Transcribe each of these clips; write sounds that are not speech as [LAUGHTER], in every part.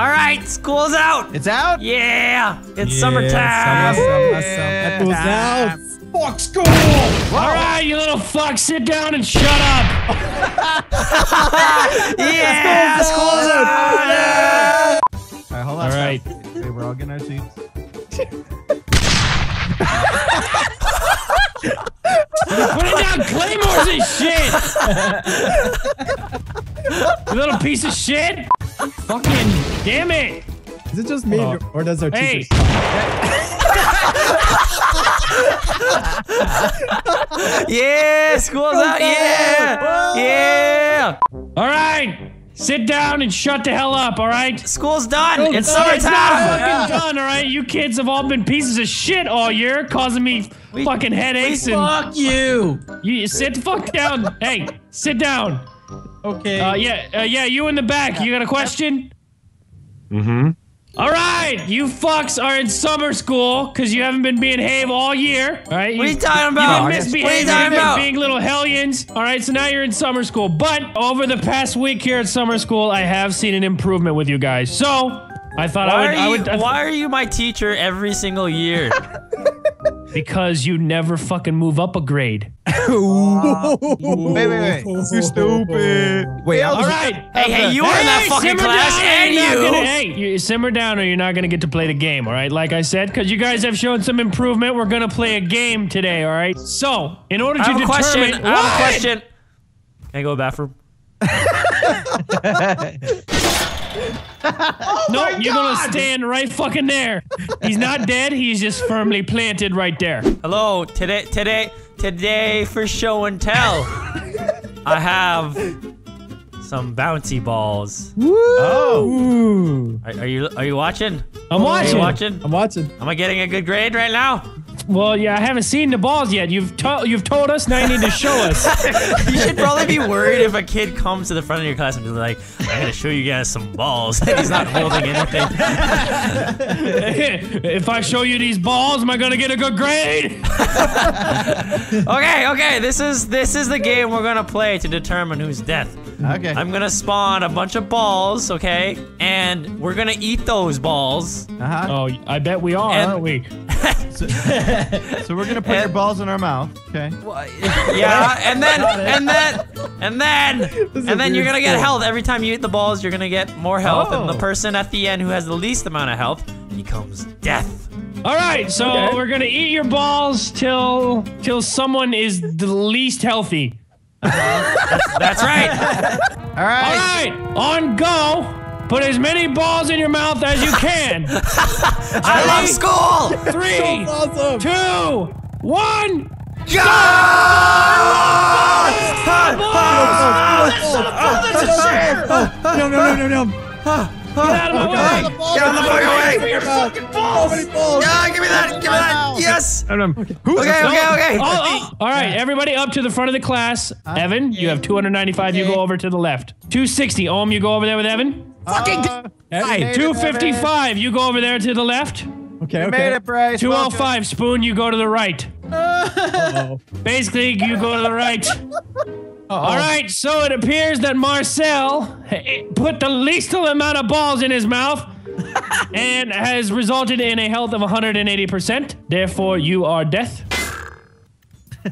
All right, school's out. It's out? Yeah, it's Yeah, summertime. Summer, summer, summer. out. Fuck school! All right, you little fuck, sit down and shut up. [LAUGHS] Yeah, school's out. Yeah. All right, hold on. All right. Wait, we're all getting our seats. Putting down claymores and shit. you little piece of shit. Fucking damn it. Is it just me, Oh. or does our Hey. teacher [LAUGHS] Yeah, school's out. Yeah, yeah. All right, sit down and shut the hell up. All right. School's done. It's No, it's not summertime. fucking done, all right? You kids have all been pieces of shit all year, causing me fucking headaches and Fuck you! you sit the fuck down. Hey, sit down. Okay. Uh, yeah, uh, yeah, you in the back. You got a question? Mm-hmm. All right, you fucks are in summer school because you haven't been being behave all year. All right, What are you talking You've about? been What are you talking about? being little hellions. All right, so now you're in summer school. But over the past week here at summer school, I have seen an improvement with you guys. So I thought Why I are would. I would I th- Why are you my teacher every single year? [LAUGHS] because you never fucking move up a grade. [LAUGHS] Wait, wait, wait. You stupid. Wait, All right. Hey, hey, you were in that fucking simmer class, down, and you're not you. Gonna, hey, you simmer down, or you're not gonna get to play the game. All right, like I said, because you guys have shown some improvement. We're gonna play a game today. All right. So, in order to have a determine, question. I have a question. Can I go to the bathroom? [LAUGHS] [LAUGHS] [LAUGHS] No, you're gonna stand right fucking there. He's not dead. He's just firmly planted right there. Hello. Today, today, today for show and tell. I have some bouncy balls. Oh. Are, are you? Are you watching? I'm Are watching. you watching? I'm watching. Am I getting a good grade right now? Well, yeah, I haven't seen the balls yet. You've told you've told us. Now you need to show us. [LAUGHS] You should probably be worried if a kid comes to the front of your class and be like, "I'm gonna show you guys some balls," [LAUGHS] and he's not holding anything. [LAUGHS] if I show you these balls, am I gonna get a good grade? Okay, okay. This is this is the game we're gonna play to determine who's death. Okay. I'm gonna spawn a bunch of balls, okay, and we're gonna eat those balls. Uh-huh. Oh, I bet we are, And- aren't we? [LAUGHS] So we're gonna put your balls in our mouth. Okay. Yeah, and then and then and then and then you're gonna get health every time you eat the balls. You're gonna get more health, and the Oh. person at the end who has the least amount of health becomes death. All right, so Okay. we're gonna eat your balls till till someone is the least healthy. Uh-huh. That's right. All All right. right, on go. Put as many balls in your mouth as you can. I love school. Three, Awesome. two, one. No, no, no, no, no. Get out of my way. Get on the fucking way. For your fucking balls. Yeah, give me that. Give me that. Yes. Okay, okay, okay. Oh, oh. All right, everybody up to the front of the class. Evan, you have 295. You go over to the left. 260. Ohm, you go over there with Evan. Fucking. Hey, 255. You go over there to the left. Okay, We okay. made it, Bryce. 205. Spoon, you go to the right. [LAUGHS] Uh-oh. Basically, you go to the right. [LAUGHS] All right, so it appears that Marcel eh, put the least amount of balls in his mouth [LAUGHS] and has resulted in a health of 180%. Therefore, you are death. [LAUGHS]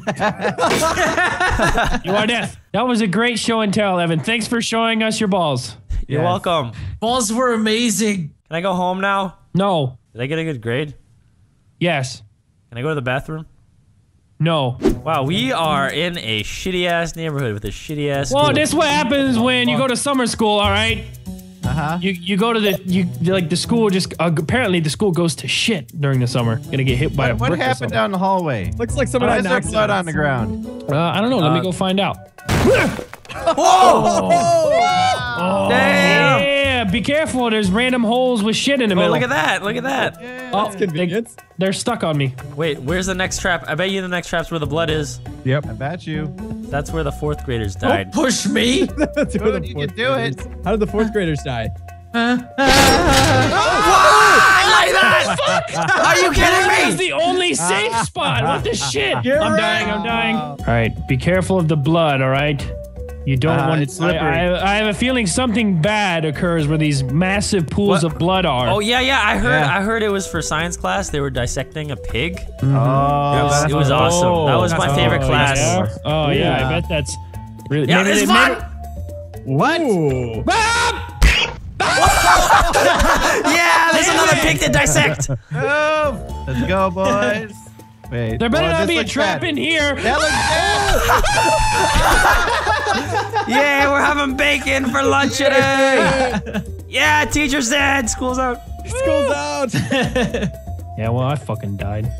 you are death. That was a great show and tell, Evan. Thanks for showing us your balls. You're welcome. Balls were amazing. Can I go home now? No. Did I get a good grade? Yes. Can I go to the bathroom? No. Wow, we are in a shitty ass neighborhood with a shitty ass. Well, school. this what happens when you go to summer school, all right? Uh-huh. You you go to the you like the school just uh, apparently the school goes to shit during the summer. Gonna get hit by a What brick or happened something. down the hallway? Looks like someone Why had is an there accident. blood on the ground? Uh, I don't know. Let me go find out. [LAUGHS] Damn. Yeah, be careful. There's random holes with shit in the Oh, middle. look at that! Look at that! Oh, That's convenient. They, are stuck on me. Wait, where's the next trap? I bet you the next trap's where the blood is. Yep. I bet you. That's where the fourth graders died. Push me. [LAUGHS] That's where the you fourth can do it. How did the fourth graders die? [LAUGHS] Are you That was kidding me? the only safe [LAUGHS] spot. What the shit? I'm dying. I'm dying. All right, be careful of the blood. All right. You don't Uh, want it's I, slippery. I, I have a feeling something bad occurs where these massive pools What? of blood are. Oh yeah, yeah. I heard. Yeah. I heard it was for science class. They were dissecting a pig. Oh, It was, it was awesome. That was my favorite Oh, class. Yeah? Oh yeah. Yeah. I bet that's really. Yeah, maybe it's they- fun. What? [LAUGHS] Yeah, there's another pig to dissect. Oh, [LAUGHS] let's go, boys. Wait. There better oh, not be a trap bad. in here. That looks. [LAUGHS] Yeah, we're having bacon for lunch today. [LAUGHS] Yeah, teacher's dead. School's out. School's out. [LAUGHS] Yeah, well, I fucking died.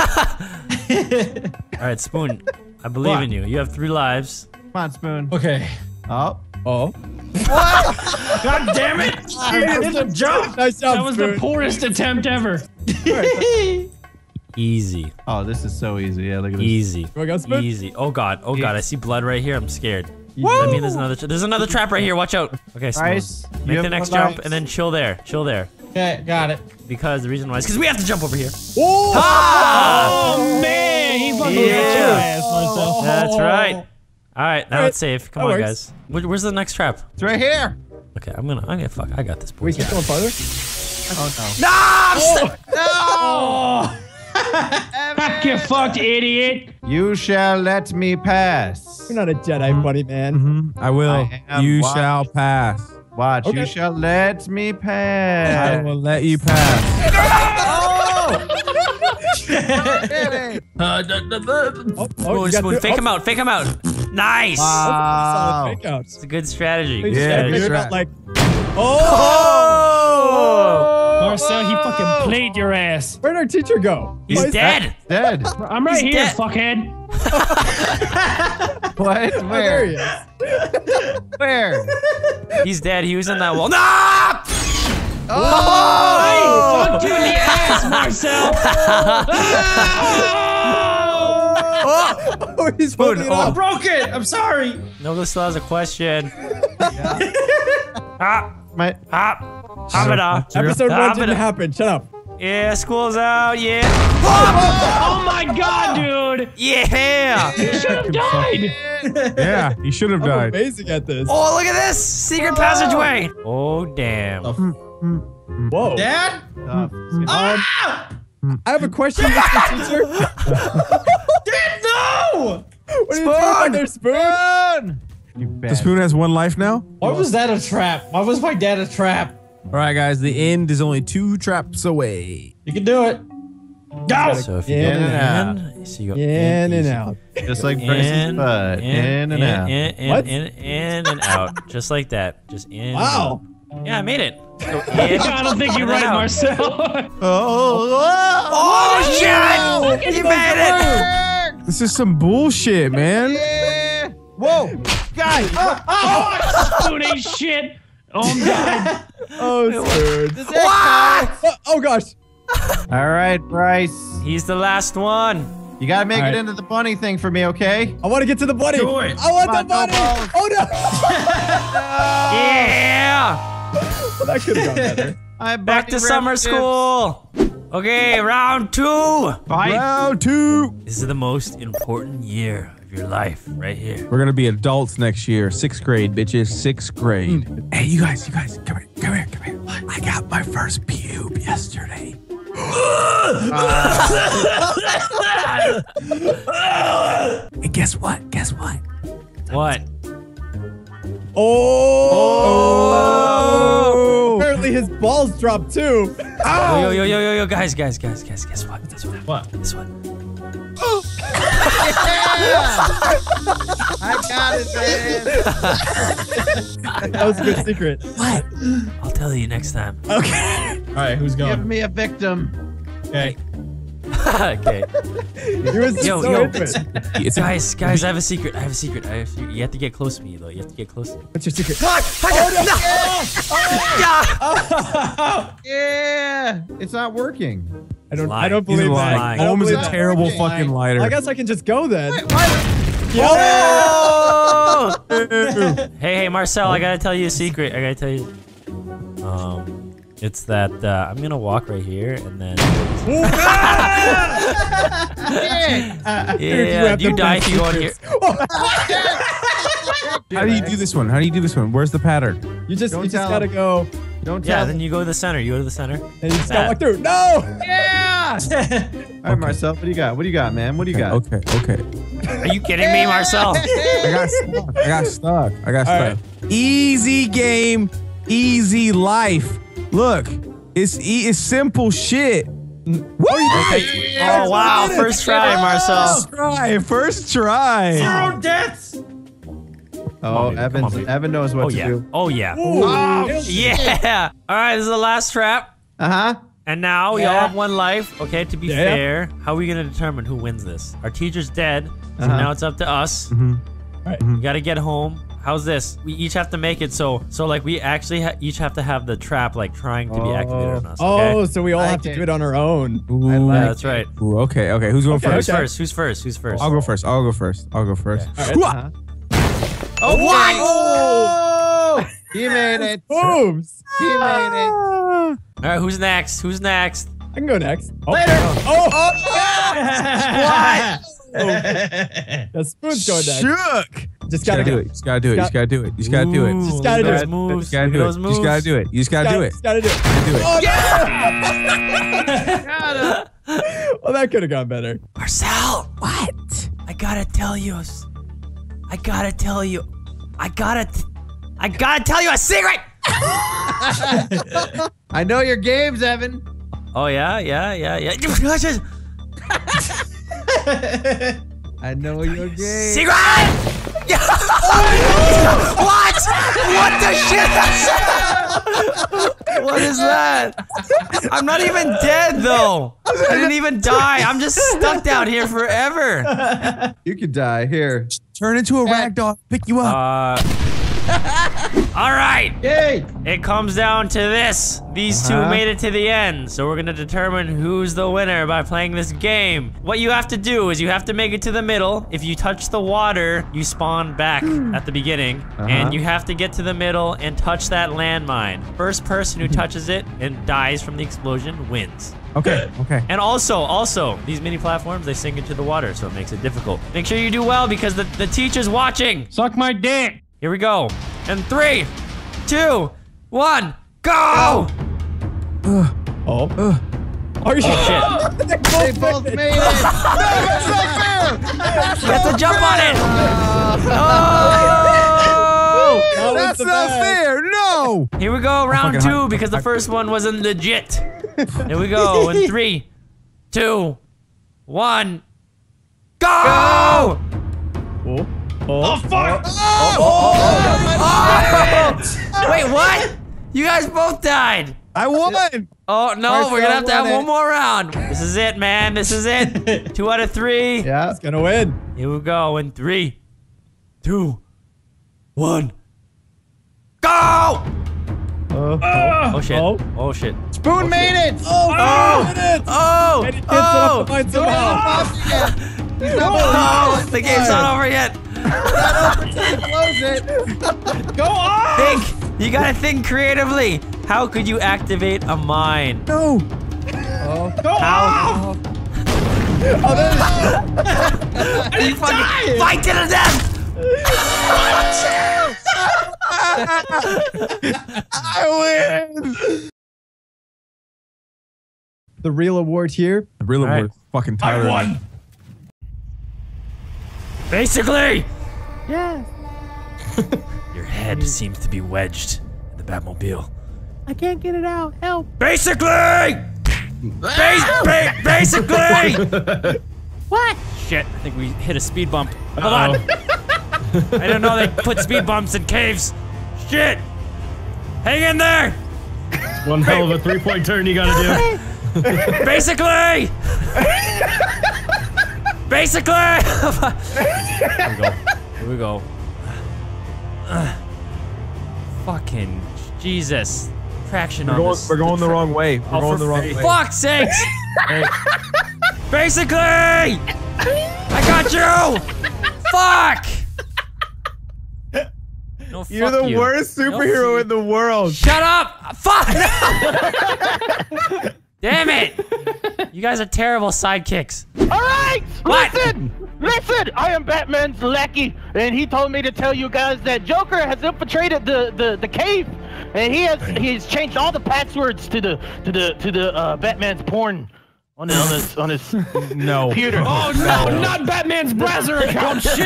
All right, Spoon. I believe What? in you. You have three lives. Come on, Spoon. Okay. Oh. Oh. What? God damn it! It's a jump. Nice job, That was the poorest attempt ever. Easy, Oh, this is so easy. Yeah, look at this. easy, we go, Spoon? easy. Oh god, oh god, I see blood right here. I'm scared. I mean, there's another. Tra- there's another trap right here. Watch out. Okay, Spoon. Make the next jump life. and then chill there. Chill there. Okay, got it. Because the reason why is because we have to jump over here. Whoa. Ah! Oh man, he fucking Yeah. hit your ass, Marcel. That's right. All right, now Alright, it's safe. Come that on, works. guys. Where, where's the next trap? It's right here. Okay, I'm gonna. I'm gonna fuck. I got this. We Boys. keep going farther. Oh No! I'm st- [LAUGHS] [LAUGHS] [LAUGHS] Oh, you, fucked, idiot. You shall let me pass. You're not a Jedi, buddy, man. Mhm, I will. I am you watching. shall pass. Watch. Okay. You shall let me pass. I will let you pass. [LAUGHS] [LAUGHS] Uh, d- d- d- Oh, oh, Spoon, Fake oh, him out. Fake him out. Nice. Wow. Solid fake outs. It's a good strategy. They Good just Yeah, gotta strategy. figure it good out, like, oh, Marcel, he fucking played your ass. where'd our teacher go? He's Why is- dead. Dead. I'm right He's here, dead. fuckhead. [LAUGHS] What? Oh, there Where? he is. [LAUGHS] Where? He's dead. He was in that wall. No! Oh! Fuck you in the ass, [LAUGHS] Marcel. Oh, he's holding it oh. I up. broke it. I'm sorry. Nobody still has a question. ah, My. ah, Hamida. Episode one Hamida. didn't happen. Shut up. Yeah, school's out. Yeah. oh my god, dude. Yeah. You should have died. yeah, he should have I'm died. amazing at this. Oh, look at this secret passageway. Oh, damn. Whoa. Dad? Oh, Um, I have a question, Mr. [LAUGHS] Teacher. Dad, no! What are you doing on there, Spoon? you The spoon has one life now. Why was that a trap? Why was my dad a trap? All right, guys. The mm-hmm. end is only two traps away. You can do it. Go! So if you In go and in, so you go In and easy. out. Just like Bryce's In, butt. In, and out. In, in, What? in, in and out. Just like that. Just in. and Wow. out. Yeah, I made it. Go [LAUGHS] in, I don't think you're in and right, out. Marcel. Oh, Oh, oh, oh shit! You made it! This is some bullshit, man. yeah. Whoa. Guys. Oh, [LAUGHS] Spoon ain't shit. Oh, I'm dying. [LAUGHS] Oh, Spoon. What? Oh, oh, gosh. [LAUGHS] All right, Bryce. He's the last one. You gotta make All it right. into the bunny thing for me, okay? I want to get to the bunny. Do it. I want Come the on, bunny. balls. Oh, no. [LAUGHS] Yeah! that could have gone better. I'm Back to summer school. Okay, round two. Fight. Round two. This is the most important year of your life, right here. We're gonna be adults next year. Sixth grade, bitches. Sixth grade. Hey, you guys, you guys, come here, come here, come here. I got my first pube yesterday. [LAUGHS] and guess what? Guess what? What? Oh! oh. Apparently his balls dropped too. Yo, yo, yo, yo, yo, yo, guys, guys, guys, guys, guess what? Guess what? What? Guess what? Oh! I got it, man. That was a good secret. What? I'll tell you next time. Okay. All right, who's going? Give me a victim. Okay. [LAUGHS] okay. He was Yo, so yo. It's Guys, guys, I have a secret. I have a secret. I have, you, you have to get close to me, though. You have to get close to me. What's your secret? Fuck! Oh my oh. god! [LAUGHS] Yeah. It's not working. I don't. lying. I don't believe that. lying. I is a terrible Okay. fucking lighter. I guess I can just go then. Oh! [LAUGHS] [LAUGHS] hey, hey, Marcel, I gotta tell you a secret. I gotta tell you. Um, it's that uh, I'm gonna walk right here and then. [LAUGHS] Dude, Yeah, have you die if you go in here. How do you do this one? How do you do this one? Where's the pattern? You just, Don't you just gotta him. go, Don't Yeah, tell. then you go to the center. You go to the center. and you just gotta walk through. No! yeah. [LAUGHS] All right, Marcel. What do you got? What do you got, man? What do you got? Okay, okay. Are you kidding me, Marcel? [LAUGHS] I got stuck. I got stuck. I got All stuck. Easy game, easy life. Look, it's e- it's simple shit. Woo! Oh wow, first try, Marcel. First try. First try. Zero deaths. Oh, baby, come Evan. on. Evan knows what Oh to yeah. do. Oh yeah. Oh, Yeah. [LAUGHS] All right, this is the last trap. Uh huh. And now we all have one life. Okay, to be Yeah. fair, how are we gonna determine who wins this? Our teacher's dead, so Uh-huh. now it's up to us. Alright. We gotta get home. How's this? We each have to make it so so like we actually ha- each have to have the trap like trying to be activated on us. Okay? Oh, so we all I have to can- do it on our own. Ooh, yeah, like- that's right. ooh, okay, okay. Who's going Okay, first? Who's okay. first? Who's first? Who's first? I'll go first. I'll go first. I'll go first. Alright. Whoa! Uh-huh. Oh what? Oh! He made it. Boobs! He made it. All right, who's next? Who's next? I can go next. Oh, Later. Oh! what? The spoon's going next. Shook. Just Gotta gotta do go. it. You just gotta do it. You just gotta do it. You just gotta do it. Ooh, You Just gotta look at do those it. moves. just gotta Look do at it. those You moves. just gotta do it. You just gotta do it. Just gotta do it. Do it. Oh, well, that could have gone better. Marcel, what? I gotta tell you. s- I gotta tell you. I gotta. I gotta tell you a secret. [LAUGHS] I know your games, Evan. Oh yeah, yeah, yeah, yeah. [LAUGHS] I know your games. Secret! [LAUGHS] what? What the shit? what is that? I'm not even dead though. I didn't even die. I'm just stuck down here forever. You could die here. Turn into a rag doll. Pick you up. Uh. [LAUGHS] All right. Yay! It comes down to this. These two Uh-huh. made it to the end, so we're gonna determine who's the winner by playing this game. What you have to do is you have to make it to the middle. If you touch the water, you spawn back at the beginning, Uh-huh. and you have to get to the middle and touch that landmine. First person who touches it and dies from the explosion wins. Okay. Okay. And also, also, these mini platforms, they sink into the water, so it makes it difficult. Make sure you do well because the, the teacher's watching. Suck my dick. Here we go. And three, two, one, go! Oh. Uh, uh. oh. Are you Shit. They both made it. You have to jump on it! Oh! That's not fair. No. Here we go, round two, hot- because the first one wasn't legit. Here we go, in [LAUGHS] three, two, one, go! Oh. Oh fuck! Oh! Wait, what? You guys both died. I won. Oh no, Marcel we're gonna have to have it. one more round. This is it, man. This is it. Two out of three. Yeah. It's gonna win. Here we go in three, two, one, go! Oh shit! Oh. Oh shit! Spoon made it. Oh! Did it! Oh! And it gets it up Oh! the mine somehow. Oh! The game's not over yet. Close it. Go on! Think. You gotta think creatively. How could you activate a mine? No. Oh. Go How? off! Oh, you fucking fight to the death! I win. The real award here. The real All right. award. is Fucking Tyler. I won! Basically. Yeah. [LAUGHS] Your head mm. seems to be wedged in the Batmobile. I can't get it out. Help. Basically. Ah! Bas- ba- basically. [LAUGHS] what? Shit! I think we hit a speed bump. Hold on. [LAUGHS] I don't know they put speed bumps in caves. Shit! Hang in there. One hell of a three point turn you gotta do. Basically. Basically. Here we go. Here we go. Ugh. fucking Jesus. Traction We're on going, this. we're going the wrong way. We're Oh, going the wrong way. Fuck's sakes! Basically! I got you! Fuck! No, You're fuck the you. worst superhero you- in the world. Shut up! Fuck! [LAUGHS] Damn it! You guys are terrible sidekicks. All right. What? Listen. listen! I am Batman's lackey, and he told me to tell you guys that Joker has infiltrated the the, the cave, and he has he's changed all the passwords to the to the to the uh, Batman's porn on his on his on his [LAUGHS] No. computer. Oh, oh no, not Batman's browser account. [LAUGHS] Shit.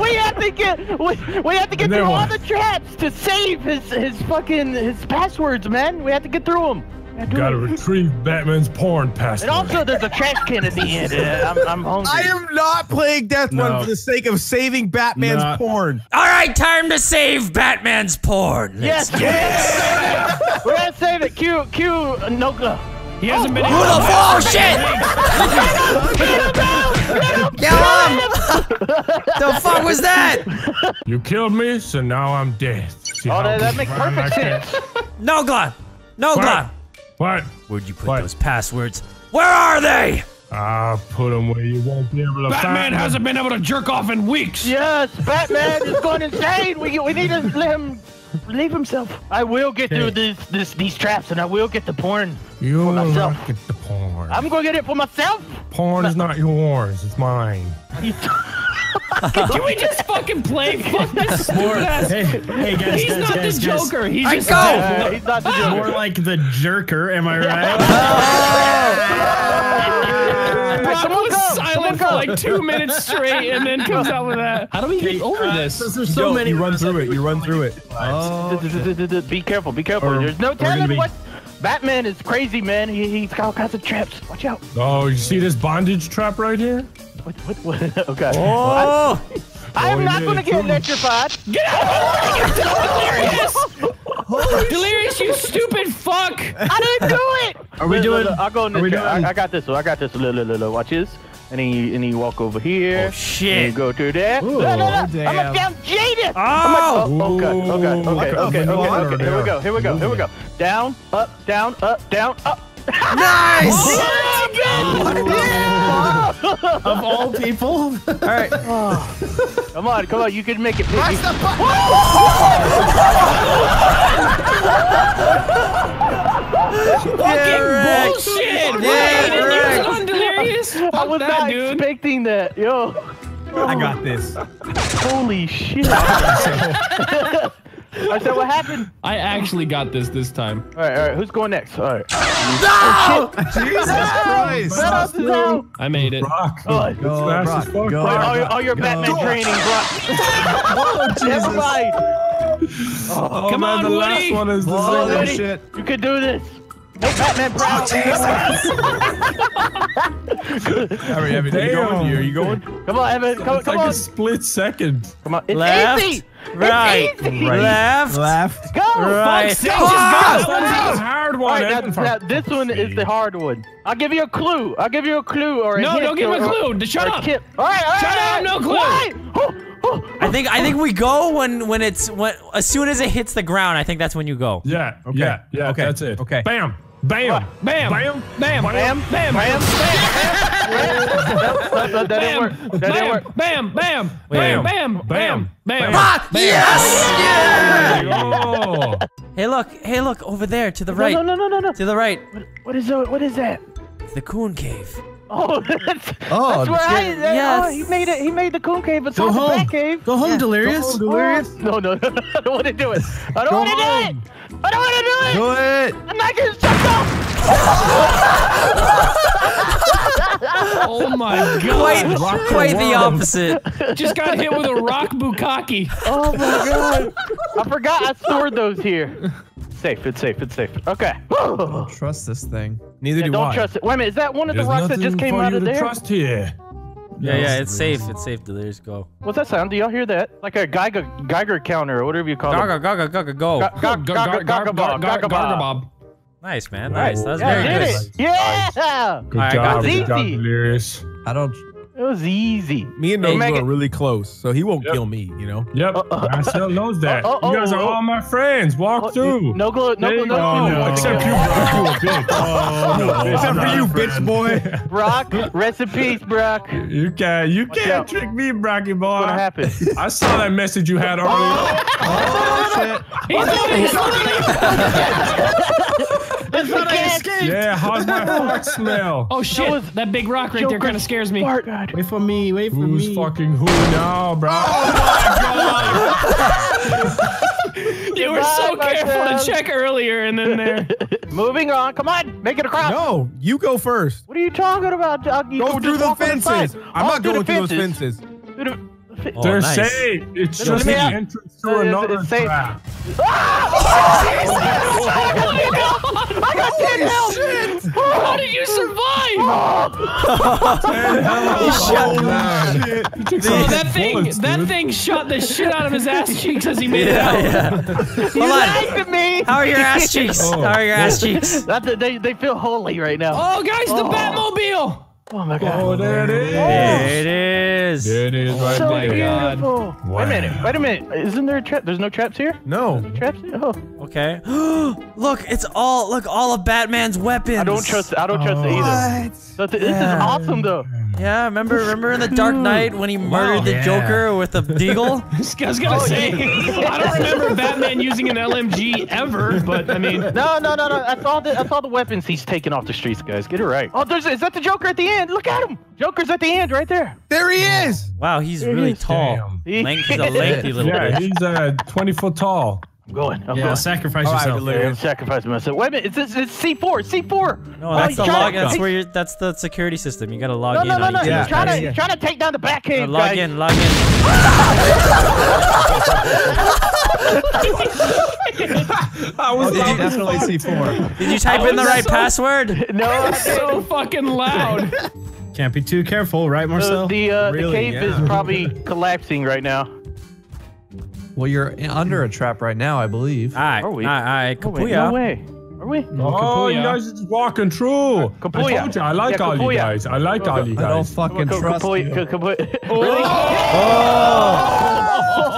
We have to get we, we have to get Then through all the traps to save his his fucking his passwords, man. We have to get through them. Gotta retrieve Batman's porn And password. also, there's a trash can at the end. Uh, I'm, I'm hungry. I am not playing Death No. Run for the sake of saving Batman's Not- porn. All right, time to save Batman's porn. Let's Yes, yes. We're gonna save it. Q, Q, uh, no. He hasn't been. Who the oh shit! Kill him! the fuck was that? You killed me, so now I'm dead. See Oh, how that, that makes fine I perfect can- sense. No glove. No What? Glove. What? Where'd you put What? those passwords? Where are they? I'll put them where you won't be able to Batman find them. hasn't been able to jerk off in weeks. Yes, Batman is going insane. We, we need to let him relieve himself. I will get through this, this these traps, and I will get the porn. You for will myself. not get the porn. I'm gonna get it for myself. porn is not yours. It's mine. Can we just fucking play? Fuck this [LAUGHS] stupid ass. Hey, hey guys, He's guys, not guys, the guys. Joker. He's I just go. Uh, he's not the More like the jerker, am I right? [LAUGHS] Brock Someone was go, silent for like two minutes straight, and then comes out with that. How do we get over this? There's so many. You run through it. You run through it. Be careful, be careful. Or- There's no or telling what. Batman is crazy, man. He, he's got all kinds of traps. Watch out. Oh, you see this bondage trap right here? What, what, what? [LAUGHS] Okay. Oh, I am Oh, not going to get electrified. Get out of Delirious! Delirious, you stupid fuck! I didn't do it. Are we Look, look, doing- look, I'll go in are we this. I, I got this one. I got this. one. Look, look, look, look. Watch this. And then you, and then you walk over here. oh And you go through there. Look, look, look. I'm damn. a damn jaded. Oh! Oh, okay, okay, okay, okay, okay, okay, okay. Here we go, here we go, here we go. Down, up, down, up, down, up. Nice! [LAUGHS] of all people. All right. Come on, come on, you can make it. Piggy. [LAUGHS] Fucking Rick. bullshit! Yeah, you didn't use Rick. it on Delirious? I Fuck was that, not dude. expecting that, yo. I got this. Holy shit. [LAUGHS] I said, what happened? I actually got this this time. All right, all right, who's going next? All right. Oh, [LAUGHS] Jesus Christ. Let us know. I made it. Rock. Oh, It's fast as fuck. go. All, all your, all your Batman training, bro. [LAUGHS] Oh, Never mind. Oh, Come man, on, the Woody. last one is the Oh, same. Woody. shit. You can do this. Make Batman proud. Hurry, Evan. You going? You, you going? Come on, Evan. Come, It's come like on. a split second. Come on. It's Left, easy. right, It's easy. left, Left. Go. right. Fuck, just go. That's a hard one. right, now, now this one is the hard one. I'll give you a clue. I'll give you a clue or a No, hint don't give or, a clue. Shut or up. tip. All right, all right. Shut all up, no clue. Why? [LAUGHS] I think I think we go when when it's when as soon as it hits the ground. I think that's when you go. Yeah. Okay. Yeah. Yeah. Okay. That's it. Okay. Bam. Bam. Bam. Bam. Bam. Bam, Bam. bam, bam, bam. [LAUGHS] That didn't work. That didn't Bam. work. Bam. Bam. Wait. Bam. Bam. Bam. Bam. Bam. Ah, yes! Yeah! [LAUGHS] Oh. Hey, look! Hey, look over there to the right. No, no, no, no, no. To the right. What is that? What is that? It's the Coon Cave. Oh, [LAUGHS] that's, Oh, that's where I. shit. That, Yes. Oh, he made it. He made the coon cave, but Go not the home. bat cave. Go home, Delirious. Delirious? [LAUGHS] No, no, no, [LAUGHS] I don't want to do it. I don't want to do it. I don't want to do it. Do it. I'm not getting sucked off. Oh my god. quite quite the opposite. Just got hit with a rock bukkake. Oh my god. I forgot I stored those here. Safe. It's safe. It's safe. Okay. Don't trust this thing. Neither yeah, do don't I. trust it. Wait a minute, is that one of There's the rocks that just came out of there? trust here. Yeah, no, yeah, it's safe. It's safe. Delirious, go. What's that sound? Do y'all hear that? Like a Geiger, Geiger counter or whatever you call it. Gaga, gaga, gaga, go. Gaga, gaga, gaga, bob. Nice, man. Nice. That was very good. Yeah! Good job, Delirious. I don't it was easy. Me and Hey, are really close, so he won't Yep. kill me. You know. Yep. Marcel knows that. Uh, uh, you guys oh, are oh. all my friends. Walk Oh, through. No glow. No There glow. you No go. No, except you, Brock. You a bitch. Oh, no. Except for you, bitch boy. [LAUGHS] Brock, rest in peace, Brock. You can't. You can't out. trick me, Brocky boy. gonna happen? I saw that message you had earlier. He's doing it. [LAUGHS] This is a escaped. Yeah, how's my [LAUGHS] fart smell? Oh shit! was that big rock right there kind of scares me. Fart God. Wait for me. Wait for Who's me. fucking who now, bro? Oh you were so Goodbye, careful to check earlier, and then there. [LAUGHS] Moving on. Come on, make it across. No, you go first. What are you talking about? Doug? You Go just through the walk on side. fences. I'm not going through those fences. Through the- Oh, They're nice. safe. It's just me the out. entrance Uh, to it's- another it's safe. trap. [LAUGHS] I got 10 health. How did you survive? [LAUGHS] Oh, that thing, bullets, that dude. thing shot the shit out of his ass cheeks as he made it out. yeah. [LAUGHS] Hold on. Nice to me. How are your ass cheeks? How are your ass cheeks? That's they, they feel holy right now. Oh, guys, the Batmobile! Oh my god. Oh, there it is. There it is. There it is right so there. beautiful. Wait a minute. Wait a minute. Isn't there a trap? There's no traps here? No. Traps here? Oh. Okay. [GASPS] look, it's all look all of Batman's weapons. I don't trust I don't trust it either. So th- this is awesome though. Yeah, remember remember in the Dark Knight when he murdered the Yeah. Joker with a deagle? [LAUGHS] I was gonna say, I don't remember Batman using an LMG ever, but I mean, No, no, no, no. That's all the that's all the weapons he's taking off the streets, guys. Get it right. Oh, there's is that the Joker at the end? Look at him. Joker's at the end right there. There he is. Wow, he's really tall. Damn. Lank, he's a lengthy [LAUGHS] little Yeah, bitch. he's uh, 20 foot tall. I'm going. I'm Yeah, going. sacrifice All right, yourself. Delirious. I'm sacrificing myself. Wait a minute. It's, it's, it's C4. C4. No, Oh, that's he's the log. to- That's where you're. That's the security system. You gotta log No, in. no, on no, no. each Yeah, trying to yeah. trying to take down the back guys. cave, Uh, log guys. in. Log in. I was Did you definitely see four? Did you type in the right password? No, I [LAUGHS] so fucking loud. Can't be too careful, right, Marcel? the uh, the cave yeah. is probably collapsing right now. Well, you're under a trap right now, I believe. All right. Are we? All right. Oh, Kapuya. no way. Are we? oh, you guys are just walking through. I Kapuya. told you, I like Yeah, all you guys. I like all you I don't fucking Ka- trust kapoy- you. ka- kapoy- Oh. [LAUGHS]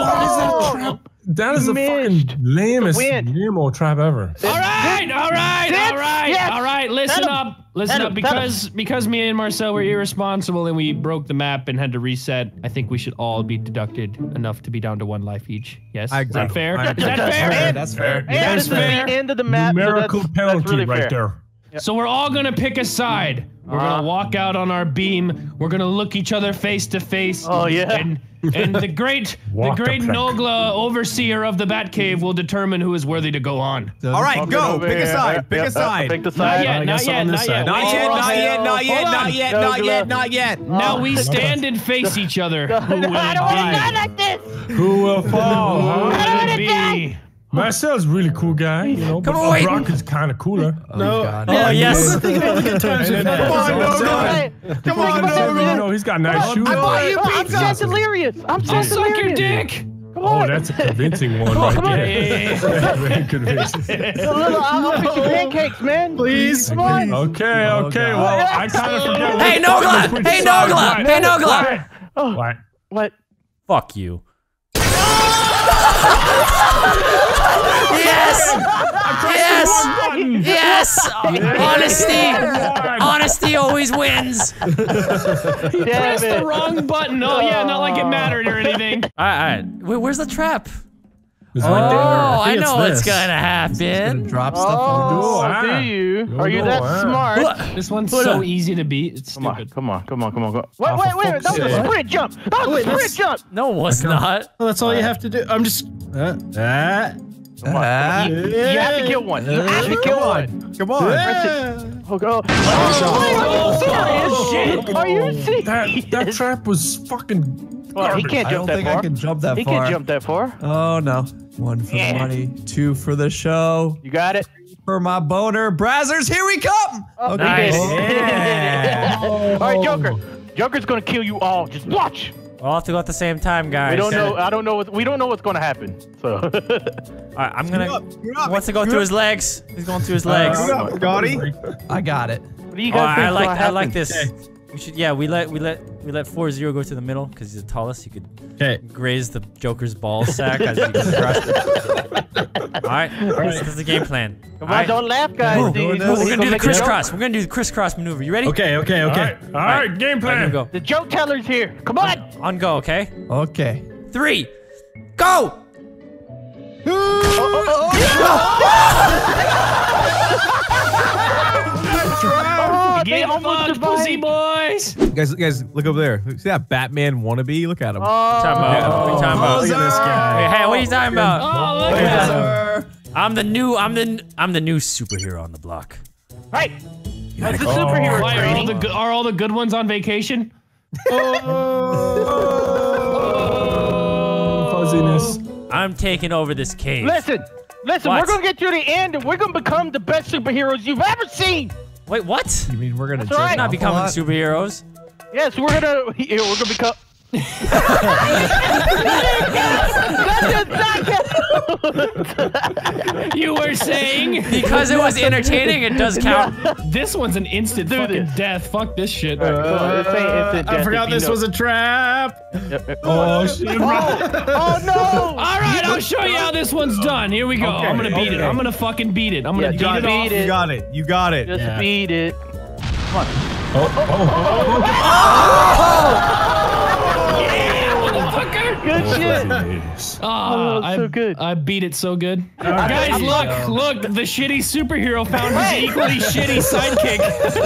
Oh! That is the fucking lamest wind. Nemo trap ever. All right, all right, all right, yes. all right. Listen Tell 'em. up, listen Tell up. 'em, tell 'em. Because because me and Marcel were irresponsible and we broke the map and had to reset. I think we should all be deducted enough to be down to one life each. Yes, I is that fair? I Is that agree. fair? And- That's fair. And That's this is the fair. end of the map. so that's, penalty that's really right fair. there. So we're all gonna pick a side. We're Uh-huh. gonna walk out on our beam. We're gonna look each other face to face. Oh, yeah. And and the great [LAUGHS] the Walk the great plank. Nogla overseer of the Batcave will determine who is worthy to go on. All right, go. Pick a side. Pick a side. Pick the Not side. yet, not yet, not side. yet. Not Wait, yet, hold on. not yet, not yet, Hold not on. yet, not yet, not yet. Now we [LAUGHS] stand and face each other. [LAUGHS] Who will I don't want to die it like this. Who will fall, be? Who huh? will wanna it be? Marcel's a really cool guy, you know, but Come on. Brock is kind of cooler. no. Oh yes. Think of all the good times we've had. Come on, So- no, no. Come on, come So, no, you know, he's got nice shoes. I bought you I'm pizza. so delirious. I'm so I'll suck your dick. Come Oh, that's a convincing one right come on. there. [LAUGHS] [LAUGHS] Very convincing. I'll I'll fix you pancakes, man. Please. Come on. Okay, okay. Well, I kind of forget. Hey which- Nogla! Hey side- Nogla! Hey Nogla! Oh, What? what? Fuck you. yes! Yes! [LAUGHS] Yes! Honesty! Honesty always wins! Damn [LAUGHS] Press the wrong button. Oh yeah, not like it mattered or anything. [LAUGHS] Alright, wait, where's the trap? Oh, right there. I know what's gonna Gonna happen. drop stuff on Do Oh, I? do you? You Are you that I. smart? This one's Hold so on. easy to beat. It's Come on, stupid. come on, come on, come on, come on. Wait, Oh, wait, wait. That fuck's was a sake. sprint jump. That was Wait, a sprint jump. No, it's not. Well, that's all you have to do. I'm just. Uh, uh, Ah, You have to kill one. You have to kill one. Come on. Oh, go. Oh, are you serious? Are you serious? That, that trap was fucking. Well, he can't jump I don't that think far. I can jump that He far. He can't jump that far. Oh no. One for Yeah. the money, two for the show, You got it. for my boner. Brazzers, here we come. Oh, he Nice. did [LAUGHS] it. all right, Joker. Joker's gonna kill you all. Just watch. We'll have to go at the same time, guys. We don't know. I don't know. What, we don't know what's gonna happen. So. [LAUGHS] Alright, I'm gonna. up, up, He wants to go through his legs. He's going through his uh, legs. Screw up, Scotty. I got it. what do you Oh, guys think I like gonna I like happen? this. We should yeah we let we let we let 4-0 go to the middle because he's the tallest. He could okay. graze the Joker's ball sack as he goes [LAUGHS] across. All right, this, this is the game plan. Come on, right. don't laugh, guys. Ooh, He's- we're he's We're gonna do the make a joke. crisscross. We're gonna do the crisscross maneuver. You ready? Okay, okay, okay. right, all right, game All right, here plan. we go. The joke teller's here. Come on. On go. Okay. Okay. Three. Go. Oh, oh, oh, oh. [LAUGHS] [LAUGHS] they Get almost fucked, pussy boys. Guys, guys, look over there. See that Batman wannabe? Look at him. Oh, Talking about, what are you talking about? Look at this guy. Hey, hey, what are you talking about? Oh, look at that. I'm the new, I'm the, I'm the new superhero on the block. Right. That's the superhero Why, are all the good, are all the good ones on vacation? [LAUGHS] oh, Fuzziness. I'm taking over this cave. Listen, listen, What? we're gonna get to the end and we're gonna become the best superheroes you've ever seen. Wait, what? You mean we're gonna That's right. Not off a becoming lot? superheroes. Yes, we're gonna [LAUGHS] we're gonna become. [LAUGHS] You were saying Because it was entertaining, it does count. [LAUGHS] this one's an instant Do fucking this. death. Fuck this shit. Come on, this ain't instant I forgot if you this know- was a trap. Oh, Oh shit! oh no! All right, I'll show you how this one's done. Here we go. I'm gonna beat it. I'm gonna fucking beat it. I'm gonna Yeah, beat you it beat off. it. You got it. You got it. Just Yeah. beat it. Motherfucker. Good shit. [LAUGHS] Ah, Oh, I, so good. I beat it so good. Guys, look, look, the shitty superhero found his equally [LAUGHS] shitty sidekick.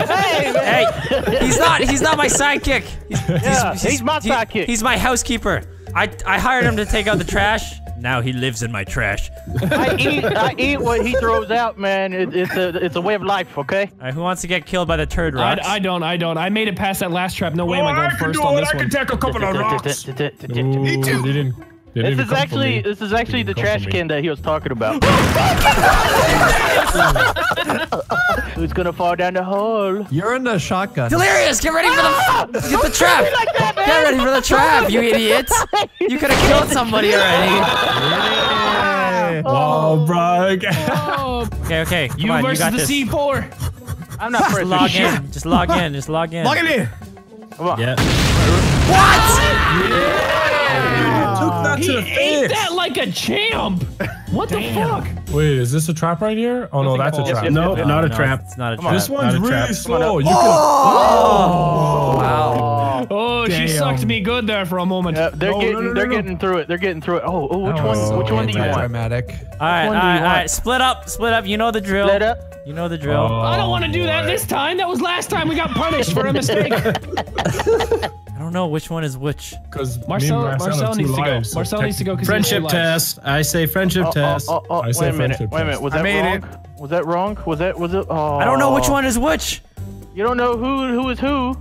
Hey, man. Hey, he's not, he's not my sidekick. He's, Yeah, he's my sidekick. He's my housekeeper. I, I hired him to take out the trash. Now he lives in my trash. I eat, I eat what he throws out, man. It, it's a, it's a way of life, okay? All right, who wants to get killed by the turd I, rocks? I don't, I don't. I made it past that last trap. No way am I oh, going first on this one. take a couple of rocks. [LAUGHS] Me too. They didn't, they didn't is actually, this is actually the trash can that he was talking about. [LAUGHS] [LAUGHS] Who's gonna fall down the hole? You're in the shotgun. Delirious, get ready for Ah! the get the trap. get ready for the trap, you idiot. [LAUGHS] You could have killed somebody already. Oh, bro. Oh, Okay, okay. Come you on, versus you got the this. C4. I'm not first. Log in. Just log in. Just log in. Look at me. Come on. Yeah. What? Took that He to the ate face. that like a champ. What the fuck? Wait, is this a trap right here? Oh no, that's a trap. yes, No, not a no, trap. It's not a trap. This one's Not a really trap. slow. You Wow. Oh, she sucked me good there for a moment. Uh, they're No, getting, no, no, they're no. getting through it. They're getting through it. Oh, oh, which Oh, one? Which one do you want? Dramatic. All right, all one do you right, all want? right. Split up, split up. You know the drill. Split up. You know the drill. can. I don't want to do that this time. That was last time we got punished for a mistake. [LAUGHS] I don't know which one is which. Because Marcel, Marcel needs to go. Marcel needs to go Friendship test. I say friendship test. Oh, oh, oh, I wait a minute. friendship Wait a minute. test. Was I that made wrong? it. Was that wrong? Was that was it? Oh. I don't know which one is which. You don't know who who is who.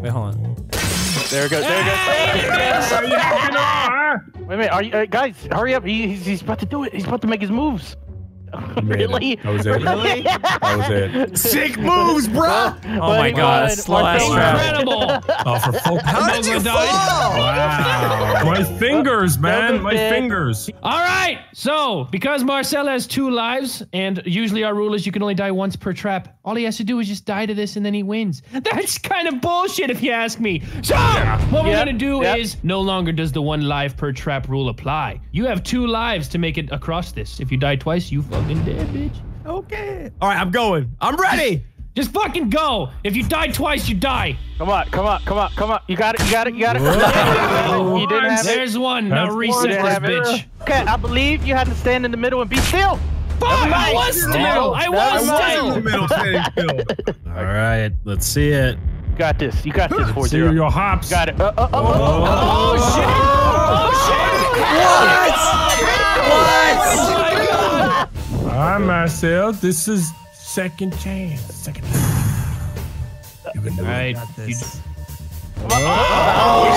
Wait, hold on. There it goes. There it goes. [LAUGHS] Wait a minute. Are you uh, guys? Hurry up. He, he's, he's about to do it. He's about to make his moves. [LAUGHS] really? That was it. Really? That was it. [LAUGHS] Sick moves, bro. Oh my god, a slow. Incredible. Oh, for full How did you fall? Wow. My fingers, man. My fingers. All right. So, because Marcel has two lives, and usually our rule is you can only die once per trap, all he has to do is just die to this and then he wins. That's kind of bullshit if you ask me. So, what we're Yeah. going to do Yeah. is no longer does the one life per trap rule apply. You have two lives to make it across this. If you die twice, you fucking dead, bitch. Okay. All right, I'm going. I'm ready. Just fucking go. If you die twice, you die. Come on, come on, come on, come on. You got it, you got it, you got it. You didn't have it. There's one. Now That's reset this bitch. Okay, I believe you had to stand in the middle and be still. Fuck, I was still. I was Never In the still. middle, standing still. [LAUGHS] All right, let's see it. You got this. You got this. Four See zero. your hops. Got it. Uh, uh, uh, uh, uh, Oh, shit. Oh, shit. Hi, Marcel. This is second chance. Second chance. You can do All it. right. This. Oh! Oh!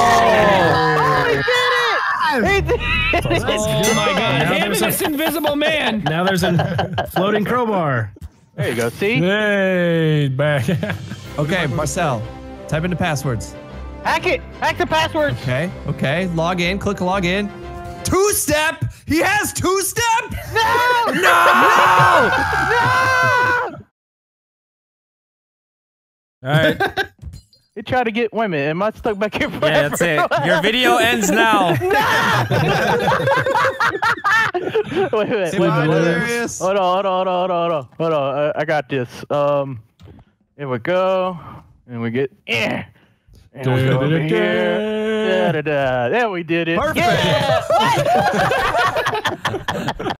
Oh, he did it. He did it! Oh my god. Now Him and there's a- this invisible man. Now there's a floating crowbar. There you go. See? Hey, back. [LAUGHS] Okay, Marcel. Type in the passwords. Hack it. Hack the passwords. Okay. Okay. Log in. Click log in. Two step. He has two step. No! No! no! no! All right. [LAUGHS] He tried to get. Wait a minute. Am I stuck back here forever? Yeah, that's it. Your video [LAUGHS] ends now. [LAUGHS] wait a minute. Wait, wait, wait. Hold on, hold on, hold on, hold on, hold on. Hold on. I, I got this. Um, here we go. And we get. Eh. And we go over here. Da, da, da. There we did it. Perfect. Yeah. [LAUGHS] [LAUGHS]